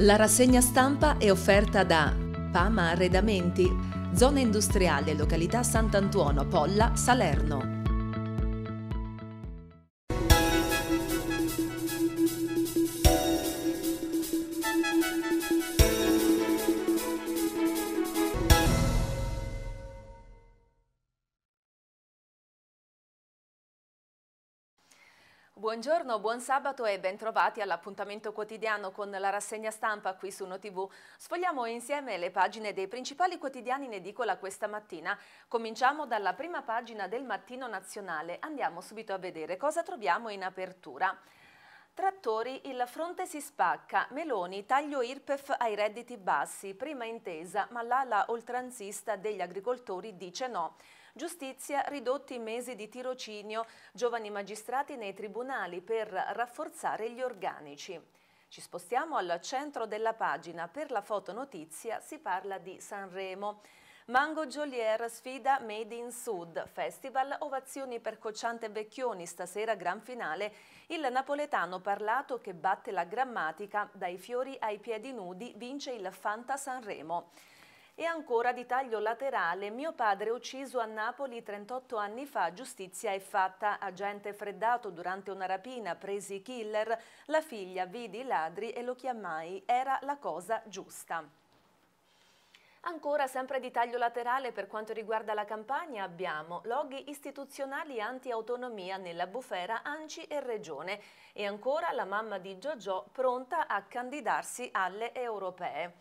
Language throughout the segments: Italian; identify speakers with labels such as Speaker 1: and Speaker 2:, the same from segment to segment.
Speaker 1: La rassegna stampa è offerta da Pama Arredamenti, zona industriale località Sant'Antuono, Polla, Salerno.
Speaker 2: Buongiorno, buon sabato e bentrovati all'appuntamento quotidiano con la rassegna stampa qui su NoTV. Sfogliamo insieme le pagine dei principali quotidiani in edicola questa mattina. Cominciamo dalla prima pagina del Mattino Nazionale. Andiamo subito a vedere cosa troviamo in apertura. Trattori, il fronte si spacca. Meloni, taglio IRPEF ai redditi bassi. Prima intesa, ma l'ala oltranzista degli agricoltori dice no. Giustizia, ridotti mesi di tirocinio, giovani magistrati nei tribunali per rafforzare gli organici. Ci spostiamo al centro della pagina. Per la fotonotizia si parla di Sanremo. Mango Jolier sfida Made in Sud, festival, ovazioni per Cocciante Vecchioni, stasera gran finale, il napoletano parlato che batte la grammatica, dai fiori ai piedi nudi, vince il Fanta Sanremo. E ancora di taglio laterale, mio padre ucciso a Napoli 38 anni fa, giustizia è fatta, agente freddato durante una rapina, presi killer, la figlia vidi i ladri e lo chiamai, era la cosa giusta. Ancora sempre di taglio laterale per quanto riguarda la campagna abbiamo loghi istituzionali anti-autonomia nella bufera ANCI e Regione e ancora la mamma di Giorgio pronta a candidarsi alle europee.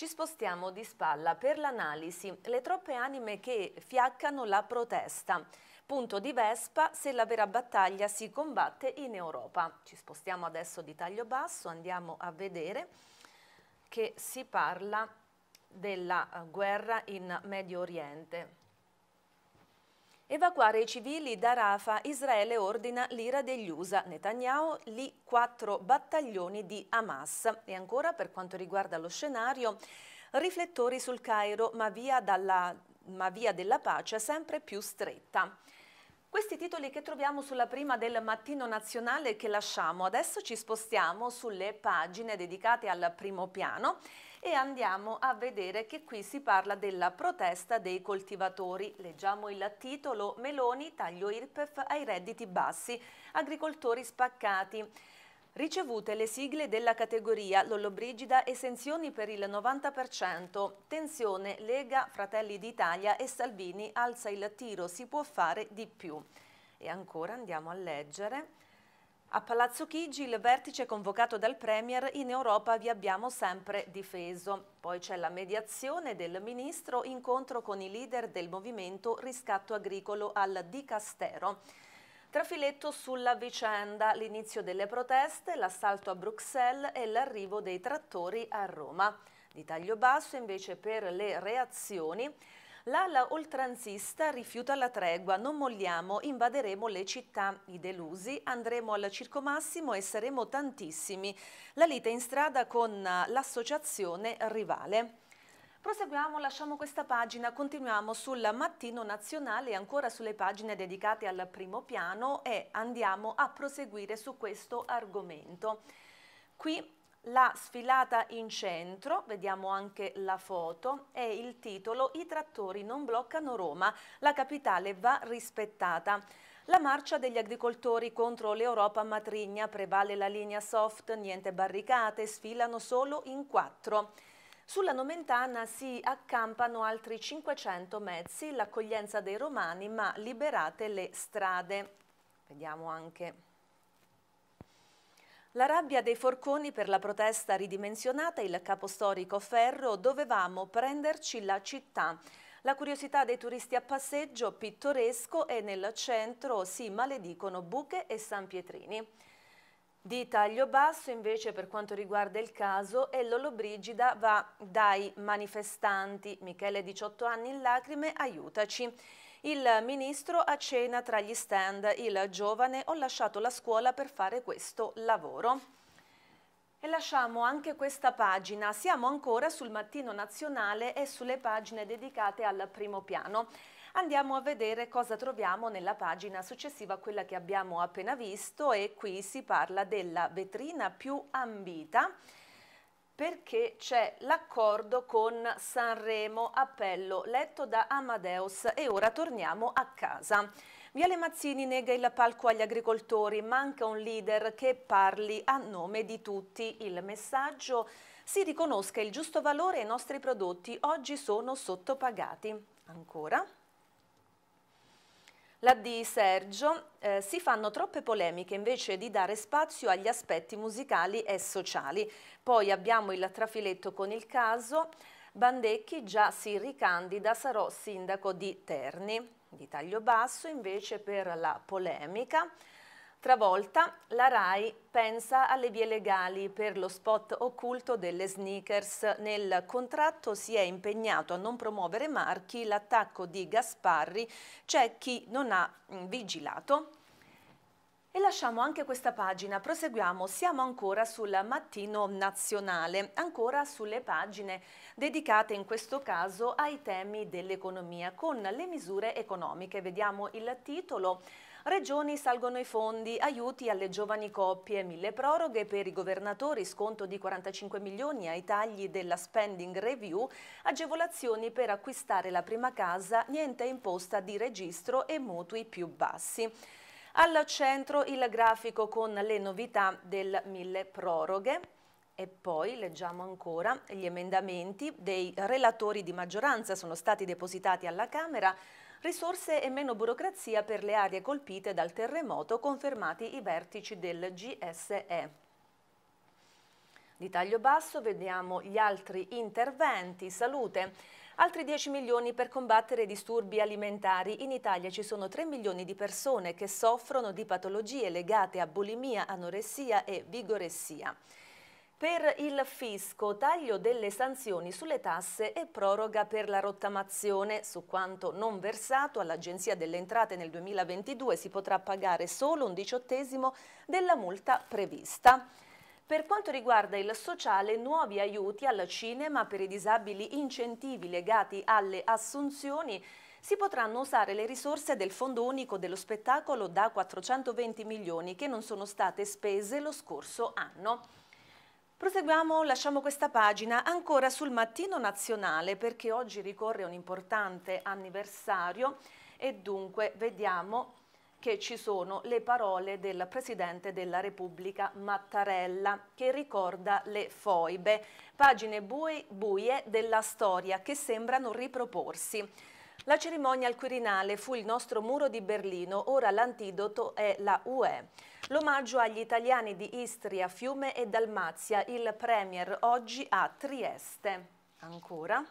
Speaker 2: Ci spostiamo di spalla per l'analisi, le troppe anime che fiaccano la protesta. Punto di Vespa, se la vera battaglia si combatte in Europa. Ci spostiamo adesso di taglio basso, andiamo a vedere che si parla della guerra in Medio Oriente. Evacuare i civili da Rafah, Israele ordina l'ira degli USA, Netanyahu lì quattro battaglioni di Hamas. E ancora per quanto riguarda lo scenario, riflettori sul Cairo, ma via, dalla, ma via della pace sempre più stretta. Questi titoli che troviamo sulla prima del mattino nazionale che lasciamo, adesso ci spostiamo sulle pagine dedicate al primo piano e andiamo a vedere che qui si parla della protesta dei coltivatori. Leggiamo il titolo Meloni taglio IRPEF ai redditi bassi, agricoltori spaccati. Ricevute le sigle della categoria Lollobrigida esenzioni per il 90%, tensione Lega, Fratelli d'Italia e Salvini alza il tiro, si può fare di più. E ancora andiamo a leggere. A Palazzo Chigi il vertice convocato dal Premier in Europa vi abbiamo sempre difeso. Poi c'è la mediazione del Ministro, incontro con i leader del movimento Riscatto Agricolo al Dicastero. Trafiletto sulla vicenda, l'inizio delle proteste, l'assalto a Bruxelles e l'arrivo dei trattori a Roma. Di taglio basso invece per le reazioni L'ala oltranzista rifiuta la tregua, non molliamo, invaderemo le città. I delusi andremo al Circo Massimo e saremo tantissimi. La lite in strada con l'associazione rivale. Proseguiamo, lasciamo questa pagina, continuiamo sul Mattino Nazionale, ancora sulle pagine dedicate al primo piano e andiamo a proseguire su questo argomento. Qui la sfilata in centro, vediamo anche la foto, è il titolo I trattori non bloccano Roma, la capitale va rispettata. La marcia degli agricoltori contro l'Europa matrigna prevale la linea soft, niente barricate, sfilano solo in quattro. Sulla Nomentana si accampano altri 500 mezzi, l'accoglienza dei romani, ma liberate le strade. Vediamo anche la rabbia dei forconi per la protesta ridimensionata, il capo storico Ferro, dovevamo prenderci la città. La curiosità dei turisti a passeggio pittoresco e nel centro si maledicono buche e San Pietrini. Di taglio basso invece per quanto riguarda il caso e Lollobrigida va dai manifestanti. Michele 18 anni in lacrime, aiutaci. Il ministro a cena tra gli stand, il giovane ho lasciato la scuola per fare questo lavoro. E lasciamo anche questa pagina, siamo ancora sul Mattino Nazionale e sulle pagine dedicate al primo piano. Andiamo a vedere cosa troviamo nella pagina successiva a quella che abbiamo appena visto e qui si parla della vetrina più ambita perché c'è l'accordo con Sanremo, appello letto da Amadeus e ora torniamo a casa. Viale Mazzini nega il palco agli agricoltori, manca un leader che parli a nome di tutti. Il messaggio si riconosca il giusto valore ai nostri prodotti, oggi sono sottopagati. Ancora? La di Sergio, eh, si fanno troppe polemiche invece di dare spazio agli aspetti musicali e sociali. Poi abbiamo il trafiletto con il caso, Bandecchi già si ricandida, sarò sindaco di Terni. Di taglio basso invece per la polemica. Travolta, la RAI pensa alle vie legali per lo spot occulto delle sneakers. Nel contratto si è impegnato a non promuovere marchi, l'attacco di Gasparri c'è chi non ha mm, vigilato. E lasciamo anche questa pagina, proseguiamo, siamo ancora sul mattino nazionale, ancora sulle pagine dedicate in questo caso ai temi dell'economia con le misure economiche. Vediamo il titolo. Regioni salgono i fondi, aiuti alle giovani coppie, mille proroghe per i governatori, sconto di 45 milioni ai tagli della spending review, agevolazioni per acquistare la prima casa, niente imposta di registro e mutui più bassi. Al centro il grafico con le novità del mille proroghe. E poi leggiamo ancora gli emendamenti dei relatori di maggioranza sono stati depositati alla Camera risorse e meno burocrazia per le aree colpite dal terremoto, confermati i vertici del GSE. Di taglio basso vediamo gli altri interventi, salute. Altri 10 milioni per combattere disturbi alimentari. In Italia ci sono 3 milioni di persone che soffrono di patologie legate a bulimia, anoressia e vigoressia. Per il fisco, taglio delle sanzioni sulle tasse e proroga per la rottamazione. Su quanto non versato all'Agenzia delle Entrate nel 2022 si potrà pagare solo un diciottesimo della multa prevista. Per quanto riguarda il sociale, nuovi aiuti al cinema per i disabili incentivi legati alle assunzioni si potranno usare le risorse del Fondo Unico dello Spettacolo da 420 milioni che non sono state spese lo scorso anno. Proseguiamo, lasciamo questa pagina ancora sul Mattino Nazionale perché oggi ricorre un importante anniversario e dunque vediamo che ci sono le parole del Presidente della Repubblica Mattarella che ricorda le foibe, pagine buie della storia che sembrano riproporsi. La cerimonia al Quirinale fu il nostro muro di Berlino, ora l'antidoto è la UE. L'omaggio agli italiani di Istria, Fiume e Dalmazia, il Premier oggi a Trieste. Ancora.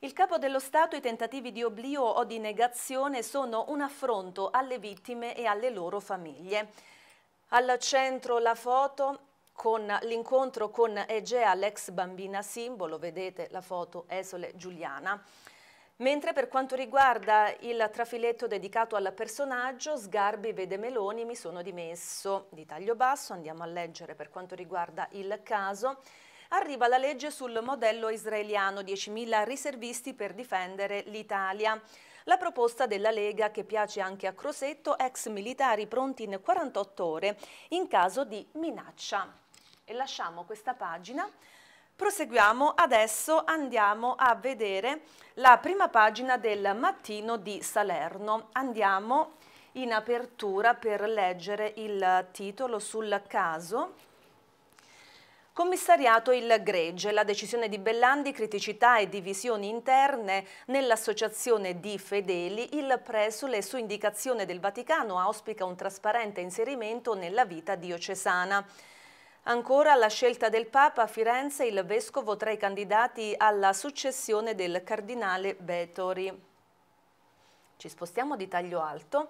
Speaker 2: Il capo dello Stato, i tentativi di oblio o di negazione sono un affronto alle vittime e alle loro famiglie. Al centro la foto con l'incontro con Egea, l'ex bambina simbolo, vedete la foto Esole Giuliana. Mentre per quanto riguarda il trafiletto dedicato al personaggio, Sgarbi vede Meloni, mi sono dimesso. Di taglio basso andiamo a leggere per quanto riguarda il caso. Arriva la legge sul modello israeliano, 10.000 riservisti per difendere l'Italia. La proposta della Lega che piace anche a Crosetto, ex militari pronti in 48 ore in caso di minaccia e lasciamo questa pagina. Proseguiamo, adesso andiamo a vedere la prima pagina del mattino di Salerno. Andiamo in apertura per leggere il titolo sul caso. Commissariato il Gregge, la decisione di Bellandi, criticità e divisioni interne nell'associazione di fedeli, il presule su indicazione del Vaticano auspica un trasparente inserimento nella vita diocesana. Ancora la scelta del Papa a Firenze, il Vescovo tra i candidati alla successione del Cardinale Betori. Ci spostiamo di taglio alto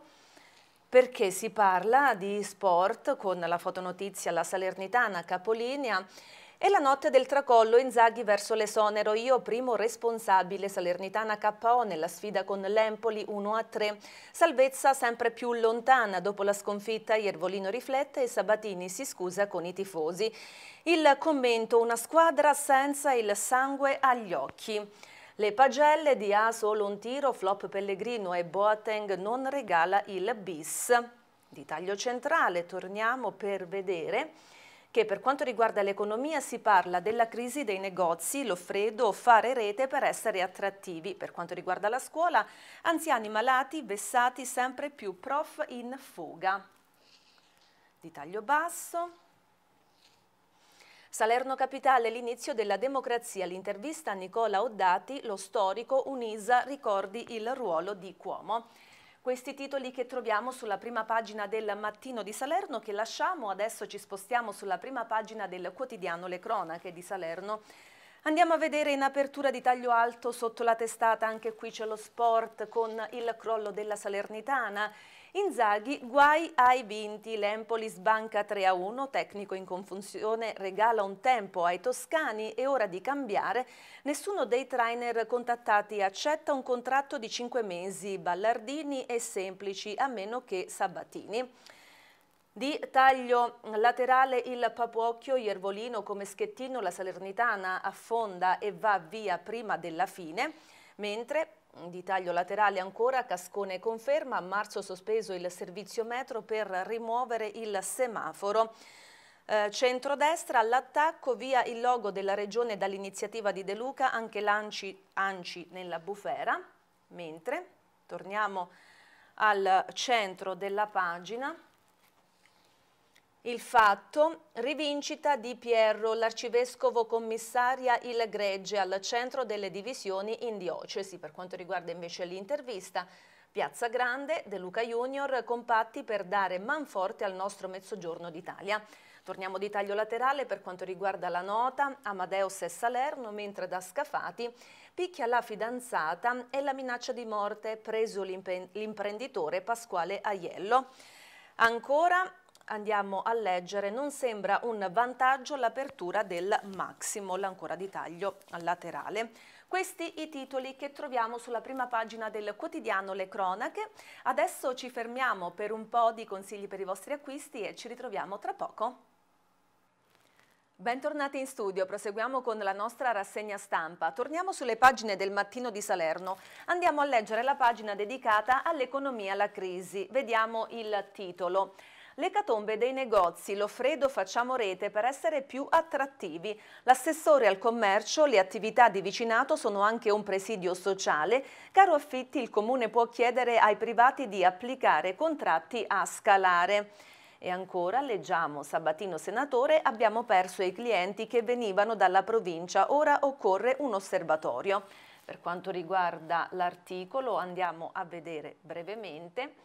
Speaker 2: perché si parla di sport con la fotonotizia La Salernitana capolinea e la notte del tracollo Inzaghi verso l'esonero, io primo responsabile Salernitana KO nella sfida con l'Empoli 1-3. Salvezza sempre più lontana dopo la sconfitta, Iervolino riflette e Sabatini si scusa con i tifosi. Il commento, una squadra senza il sangue agli occhi. Le pagelle di A solo un tiro, flop Pellegrino e Boateng non regala il bis. Di taglio centrale torniamo per vedere che per quanto riguarda l'economia si parla della crisi dei negozi, lo freddo, fare rete per essere attrattivi. Per quanto riguarda la scuola, anziani malati, vessati, sempre più prof in fuga. Di taglio basso. Salerno Capitale, l'inizio della democrazia, l'intervista a Nicola Oddati, lo storico Unisa ricordi il ruolo di Cuomo. Questi titoli che troviamo sulla prima pagina del Mattino di Salerno che lasciamo, adesso ci spostiamo sulla prima pagina del quotidiano Le Cronache di Salerno. Andiamo a vedere in apertura di taglio alto sotto la testata, anche qui c'è lo sport con il crollo della Salernitana Inzaghi, guai ai vinti, l'Empoli sbanca 3-1, tecnico in confusione regala un tempo ai toscani, è ora di cambiare, nessuno dei trainer contattati accetta un contratto di 5 mesi, Ballardini e Semplici, a meno che Sabatini. Di taglio laterale il Papuocchio, Iervolino come Schettino, la Salernitana affonda e va via prima della fine, mentre di taglio laterale ancora, Cascone conferma, a marzo sospeso il servizio metro per rimuovere il semaforo. Eh, centrodestra all'attacco via il logo della regione dall'iniziativa di De Luca, anche l'Anci Anci nella bufera, mentre torniamo al centro della pagina, il fatto, rivincita di Pierro, l'arcivescovo commissaria il gregge al centro delle divisioni in diocesi. Per quanto riguarda invece l'intervista, Piazza Grande, De Luca Junior, compatti per dare manforte al nostro mezzogiorno d'Italia. Torniamo di taglio laterale per quanto riguarda la nota, Amadeus e Salerno, mentre da Scafati picchia la fidanzata e la minaccia di morte preso l'imprenditore Pasquale Aiello. Ancora andiamo a leggere, non sembra un vantaggio l'apertura del Maximol, ancora di taglio laterale. Questi i titoli che troviamo sulla prima pagina del quotidiano Le Cronache. Adesso ci fermiamo per un po' di consigli per i vostri acquisti e ci ritroviamo tra poco. Bentornati in studio, proseguiamo con la nostra rassegna stampa. Torniamo sulle pagine del Mattino di Salerno. Andiamo a leggere la pagina dedicata all'economia e alla crisi. Vediamo il titolo. L'ecatombe dei negozi, lo freddo facciamo rete per essere più attrattivi. L'assessore al commercio, le attività di vicinato sono anche un presidio sociale. Caro affitti, il comune può chiedere ai privati di applicare contratti a scalare. E ancora, leggiamo, Sabatino senatore, abbiamo perso i clienti che venivano dalla provincia, ora occorre un osservatorio. Per quanto riguarda l'articolo andiamo a vedere brevemente.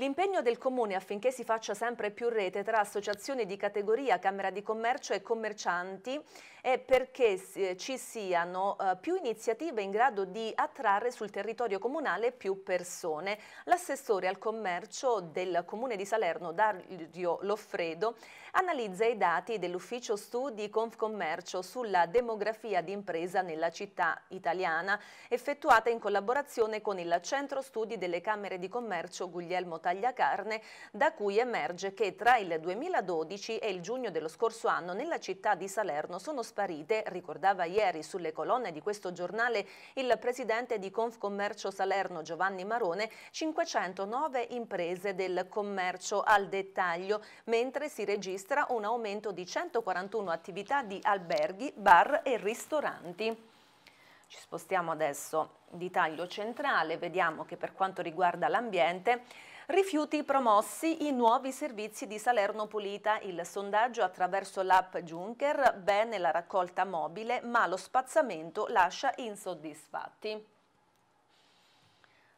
Speaker 2: L'impegno del Comune affinché si faccia sempre più rete tra associazioni di categoria, Camera di Commercio e commercianti è perché eh, ci siano uh, più iniziative in grado di attrarre sul territorio comunale più persone. L'assessore al commercio del Comune di Salerno, Dario Loffredo, analizza i dati dell'Ufficio Studi Confcommercio sulla demografia di impresa nella città italiana, effettuata in collaborazione con il Centro Studi delle Camere di Commercio Guglielmo Tagliacarne, da cui emerge che tra il 2012 e il giugno dello scorso anno nella città di Salerno sono sparite, ricordava ieri sulle colonne di questo giornale il presidente di Confcommercio Salerno Giovanni Marone, 509 imprese del commercio al dettaglio, mentre si registra un aumento di 141 attività di alberghi, bar e ristoranti. Ci spostiamo adesso di taglio centrale, vediamo che per quanto riguarda l'ambiente Rifiuti promossi i nuovi servizi di Salerno Pulita. Il sondaggio attraverso l'app Juncker, bene la raccolta mobile, ma lo spazzamento lascia insoddisfatti.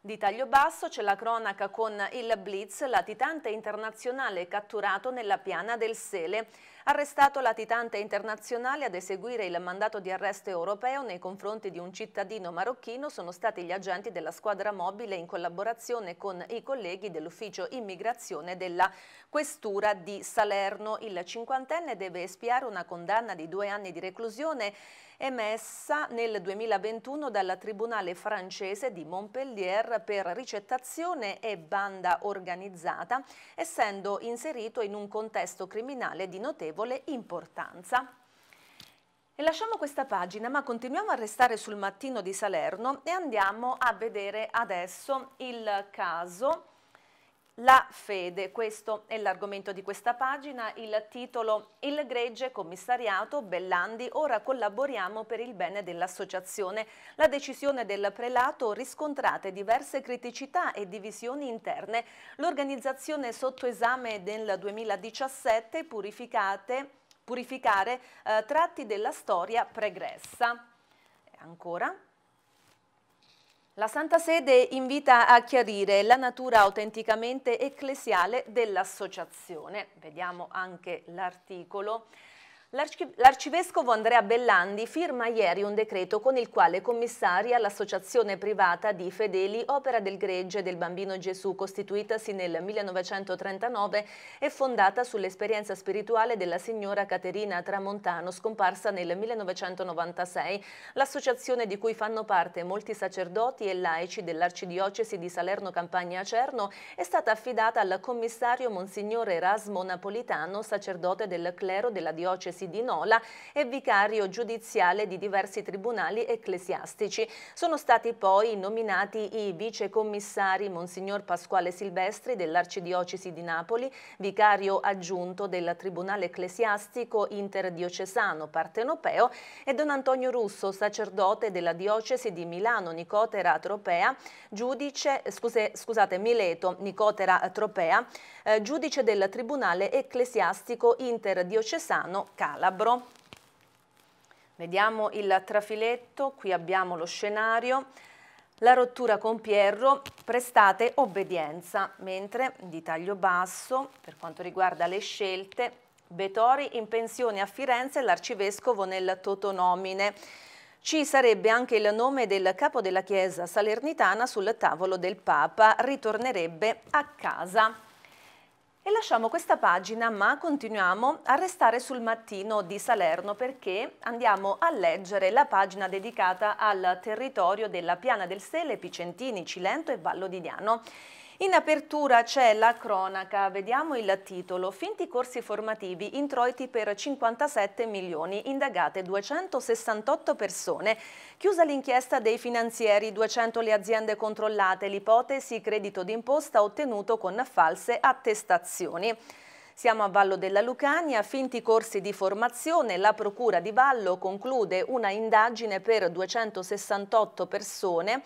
Speaker 2: Di taglio basso c'è la cronaca con il Blitz, latitante internazionale catturato nella piana del Sele. Arrestato latitante internazionale ad eseguire il mandato di arresto europeo nei confronti di un cittadino marocchino sono stati gli agenti della squadra mobile in collaborazione con i colleghi dell'ufficio immigrazione della questura di Salerno. Il cinquantenne deve espiare una condanna di due anni di reclusione emessa nel 2021 dal Tribunale francese di Montpellier per ricettazione e banda organizzata, essendo inserito in un contesto criminale di notevole importanza. E lasciamo questa pagina, ma continuiamo a restare sul mattino di Salerno e andiamo a vedere adesso il caso la fede. Questo è l'argomento di questa pagina, il titolo Il gregge commissariato Bellandi, ora collaboriamo per il bene dell'associazione. La decisione del prelato riscontrate diverse criticità e divisioni interne. L'organizzazione sotto esame nel 2017 purificate, purificare eh, tratti della storia pregressa. E ancora. La Santa Sede invita a chiarire la natura autenticamente ecclesiale dell'associazione. Vediamo anche l'articolo. L'arcivescovo Andrea Bellandi firma ieri un decreto con il quale commissaria l'associazione privata di fedeli Opera del Gregge del Bambino Gesù, costituitasi nel 1939 e fondata sull'esperienza spirituale della signora Caterina Tramontano, scomparsa nel 1996. L'associazione di cui fanno parte molti sacerdoti e laici dell'Arcidiocesi di Salerno-Campania-Acerno è stata affidata al commissario Monsignore Erasmo Napolitano, sacerdote del clero della diocesi diocesi di Nola e vicario giudiziale di diversi tribunali ecclesiastici. Sono stati poi nominati i vicecommissari Monsignor Pasquale Silvestri dell'Arcidiocesi di Napoli, vicario aggiunto del Tribunale Ecclesiastico Interdiocesano Partenopeo e Don Antonio Russo, sacerdote della Diocesi di Milano Nicotera Tropea, giudice, scuse, scusate, Mileto Nicotera Tropea, eh, giudice del Tribunale Ecclesiastico Interdiocesano Calabro. Vediamo il trafiletto, qui abbiamo lo scenario. La rottura con Pierro, prestate obbedienza, mentre di taglio basso, per quanto riguarda le scelte, Betori in pensione a Firenze, l'arcivescovo nel totonomine. Ci sarebbe anche il nome del capo della chiesa salernitana sul tavolo del Papa, ritornerebbe a casa. E lasciamo questa pagina ma continuiamo a restare sul mattino di Salerno perché andiamo a leggere la pagina dedicata al territorio della Piana del Sele, Picentini, Cilento e Vallo di Diano. In apertura c'è la cronaca, vediamo il titolo, finti corsi formativi, introiti per 57 milioni, indagate 268 persone. Chiusa l'inchiesta dei finanzieri, 200 le aziende controllate, l'ipotesi credito d'imposta ottenuto con false attestazioni. Siamo a Vallo della Lucania, finti corsi di formazione, la Procura di Vallo conclude una indagine per 268 persone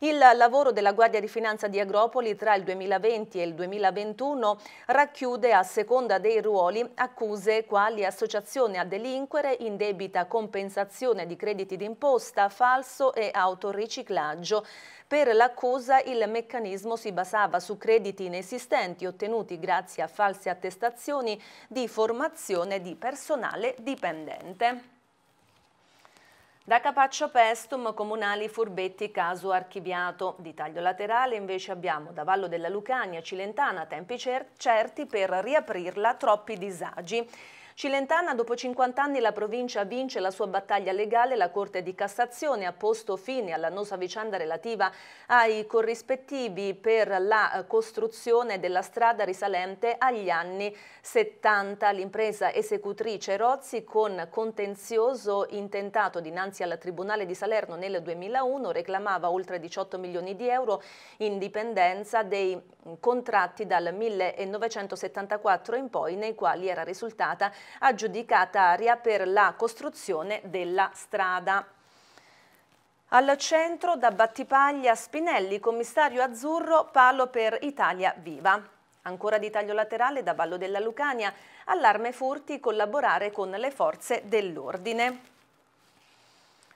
Speaker 2: il lavoro della Guardia di Finanza di Agropoli tra il 2020 e il 2021 racchiude a seconda dei ruoli accuse quali associazione a delinquere, indebita compensazione di crediti d'imposta, falso e autoriciclaggio. Per l'accusa il meccanismo si basava su crediti inesistenti ottenuti grazie a false attestazioni di formazione di personale dipendente. Da Capaccio Pestum, comunali furbetti, caso archiviato. Di taglio laterale invece abbiamo da Vallo della Lucania, Cilentana, tempi certi per riaprirla, troppi disagi. Cilentana, dopo 50 anni la provincia vince la sua battaglia legale, la Corte di Cassazione ha posto fine all'annosa vicenda relativa ai corrispettivi per la eh, costruzione della strada risalente agli anni 70. L'impresa esecutrice Rozzi con contenzioso intentato dinanzi al Tribunale di Salerno nel 2001 reclamava oltre 18 milioni di euro in dipendenza dei contratti dal 1974 in poi nei quali era risultata aggiudicataria per la costruzione della strada. Al centro da Battipaglia Spinelli, commissario azzurro, palo per Italia Viva. Ancora di taglio laterale da Vallo della Lucania, allarme furti, collaborare con le forze dell'ordine.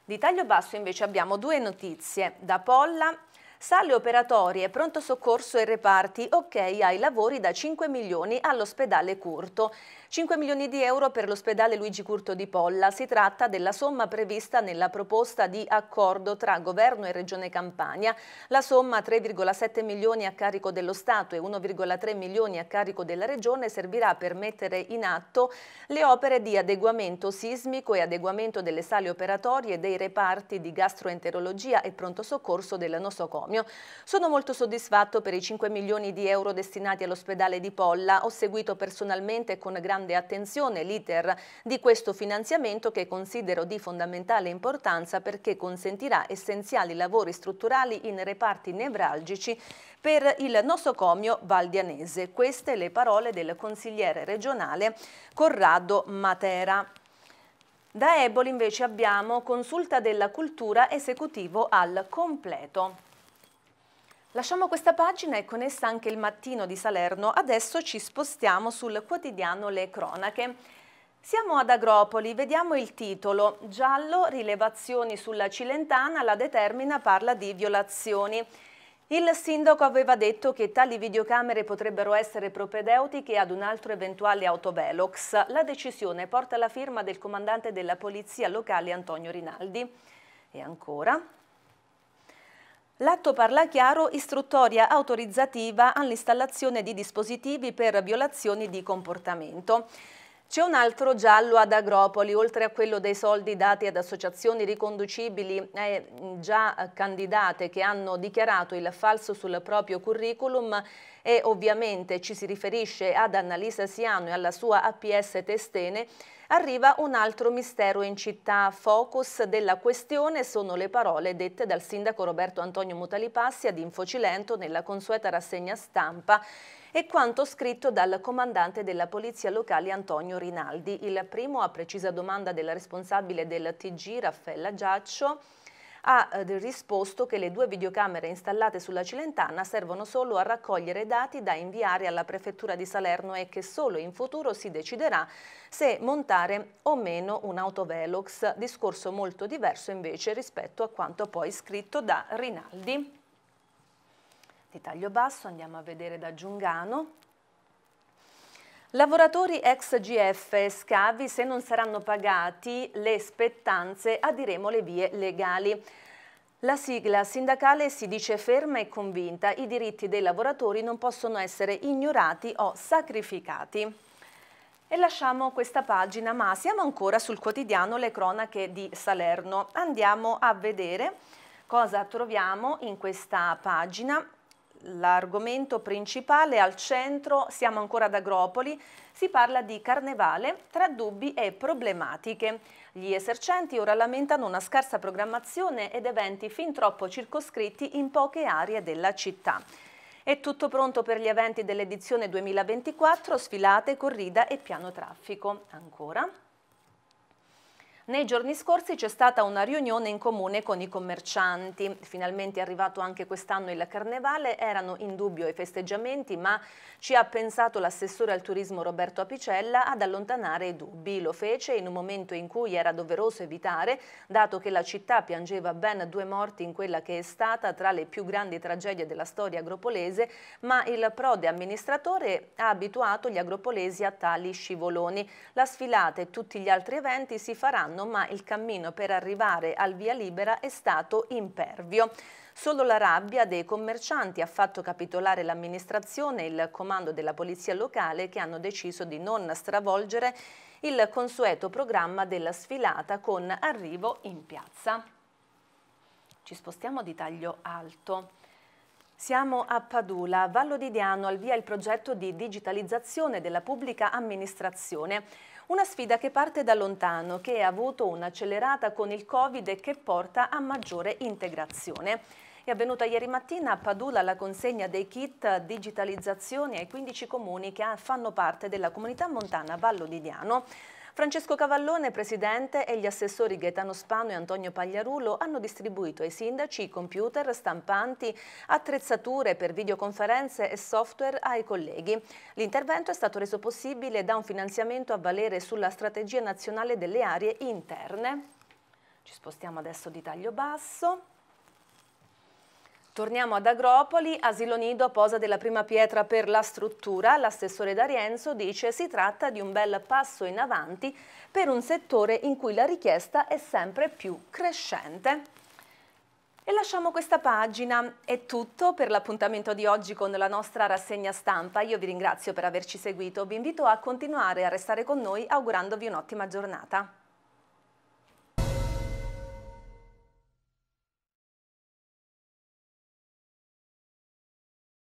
Speaker 2: Di taglio basso invece abbiamo due notizie. Da Polla Sale operatorie, pronto soccorso e reparti, ok ai lavori da 5 milioni all'ospedale Curto. 5 milioni di euro per l'ospedale Luigi Curto di Polla. Si tratta della somma prevista nella proposta di accordo tra Governo e Regione Campania. La somma 3,7 milioni a carico dello Stato e 1,3 milioni a carico della Regione servirà per mettere in atto le opere di adeguamento sismico e adeguamento delle sale operatorie dei reparti di gastroenterologia e pronto soccorso del nosocomio. Sono molto soddisfatto per i 5 milioni di euro destinati all'ospedale di Polla. Ho seguito personalmente con grande attenzione l'iter di questo finanziamento che considero di fondamentale importanza perché consentirà essenziali lavori strutturali in reparti nevralgici per il nosocomio valdianese. Queste le parole del consigliere regionale Corrado Matera. Da Eboli invece abbiamo consulta della cultura esecutivo al completo. Lasciamo questa pagina e con essa anche il mattino di Salerno. Adesso ci spostiamo sul quotidiano Le Cronache. Siamo ad Agropoli, vediamo il titolo. Giallo, rilevazioni sulla Cilentana, la determina parla di violazioni. Il sindaco aveva detto che tali videocamere potrebbero essere propedeutiche ad un altro eventuale autovelox. La decisione porta la firma del comandante della polizia locale Antonio Rinaldi. E ancora... L'atto parla chiaro, istruttoria autorizzativa all'installazione di dispositivi per violazioni di comportamento. C'è un altro giallo ad Agropoli, oltre a quello dei soldi dati ad associazioni riconducibili eh, già candidate che hanno dichiarato il falso sul proprio curriculum e ovviamente ci si riferisce ad Annalisa Siano e alla sua APS Testene, arriva un altro mistero in città. Focus della questione sono le parole dette dal sindaco Roberto Antonio Mutalipassi ad Infocilento nella consueta rassegna stampa e quanto scritto dal comandante della polizia locale Antonio Rinaldi. Il primo, a precisa domanda del responsabile del TG Raffaella Giaccio, ha eh, risposto che le due videocamere installate sulla Cilentana servono solo a raccogliere dati da inviare alla prefettura di Salerno e che solo in futuro si deciderà se montare o meno un autovelox, discorso molto diverso invece rispetto a quanto poi scritto da Rinaldi. Di taglio basso andiamo a vedere da Giungano. Lavoratori ex GF scavi, se non saranno pagati le spettanze, adiremo le vie legali. La sigla sindacale si dice ferma e convinta, i diritti dei lavoratori non possono essere ignorati o sacrificati. E lasciamo questa pagina, ma siamo ancora sul quotidiano Le Cronache di Salerno. Andiamo a vedere cosa troviamo in questa pagina l'argomento principale al centro, siamo ancora ad Agropoli, si parla di carnevale tra dubbi e problematiche. Gli esercenti ora lamentano una scarsa programmazione ed eventi fin troppo circoscritti in poche aree della città. È tutto pronto per gli eventi dell'edizione 2024, sfilate, corrida e piano traffico. Ancora? Nei giorni scorsi c'è stata una riunione in comune con i commercianti. Finalmente è arrivato anche quest'anno il carnevale, erano in dubbio i festeggiamenti, ma ci ha pensato l'assessore al turismo Roberto Apicella ad allontanare i dubbi. Lo fece in un momento in cui era doveroso evitare, dato che la città piangeva ben due morti in quella che è stata tra le più grandi tragedie della storia agropolese, ma il prode amministratore ha abituato gli agropolesi a tali scivoloni. La sfilata e tutti gli altri eventi si faranno anno, ma il cammino per arrivare al via libera è stato impervio. Solo la rabbia dei commercianti ha fatto capitolare l'amministrazione e il comando della polizia locale che hanno deciso di non stravolgere il consueto programma della sfilata con arrivo in piazza. Ci spostiamo di taglio alto. Siamo a Padula, Vallo di Diano, al via il progetto di digitalizzazione della pubblica amministrazione. Una sfida che parte da lontano, che ha avuto un'accelerata con il Covid e che porta a maggiore integrazione. È avvenuta ieri mattina a Padula la consegna dei kit digitalizzazione ai 15 comuni che fanno parte della comunità montana Vallo di Diano. Francesco Cavallone, presidente, e gli assessori Gaetano Spano e Antonio Pagliarulo hanno distribuito ai sindaci computer, stampanti, attrezzature per videoconferenze e software ai colleghi. L'intervento è stato reso possibile da un finanziamento a valere sulla strategia nazionale delle aree interne. Ci spostiamo adesso di taglio basso. Torniamo ad Agropoli, Asilo Nido posa della prima pietra per la struttura. L'assessore D'Arienzo dice si tratta di un bel passo in avanti per un settore in cui la richiesta è sempre più crescente. E lasciamo questa pagina. È tutto per l'appuntamento di oggi con la nostra rassegna stampa. Io vi ringrazio per averci seguito. Vi invito a continuare a restare con noi augurandovi un'ottima giornata.